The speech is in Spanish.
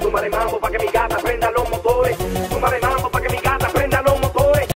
Tumba de mambo pa' que mi gata